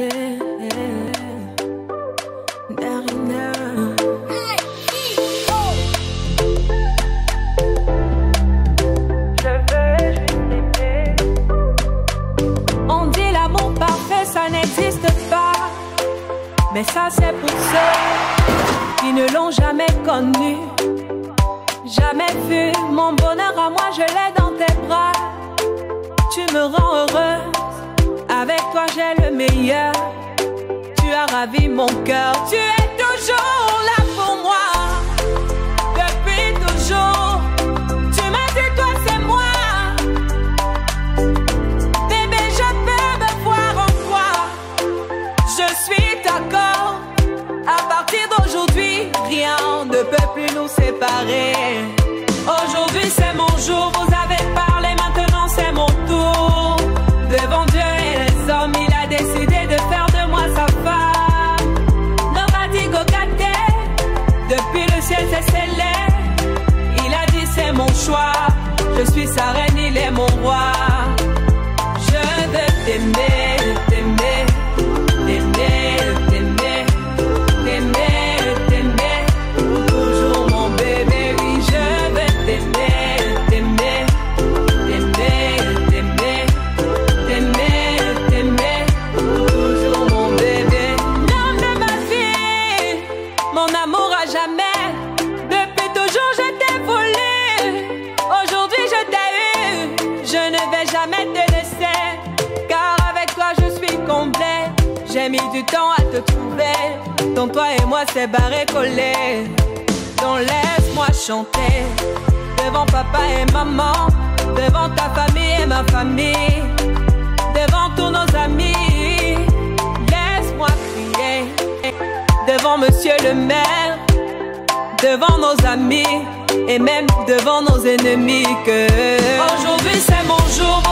On dit l'amour parfait, ça n'existe pas. Mais ça c'est pour ceux qui ne l'ont jamais connu. Jamais vu mon bonheur à moi, je l'ai dans tes bras. Tu me rends heureuse, avec toi j'ai tu as ravi mon cœur, tu es toujours là pour moi. Depuis toujours, tu m'as dit toi c'est moi. Bébé, je peux me voir en toi. Je suis d'accord. À partir d'aujourd'hui, rien ne peut plus nous séparer. Il a dit c'est mon choix, je suis sa reine, il est mon roi. Je veux t'aimer, t'aimer, t'aimer, t'aimer, t'aimer, t'aimer. Pour toujours mon bébé, oui, je veux t'aimer, t'aimer, t'aimer, t'aimer, t'aimer, t'aimer. Pour toujours mon bébé. L'homme de ma vie, mon amour à jamais. Car avec toi je suis complet. J'ai mis du temps à te trouver. Ton toi et moi c'est barré collé. Donc laisse-moi chanter. Devant papa et maman. Devant ta famille et ma famille. Devant tous nos amis. Laisse-moi crier. Devant monsieur le maire devant nos amis et même devant nos ennemis que aujourd'hui c'est mon jour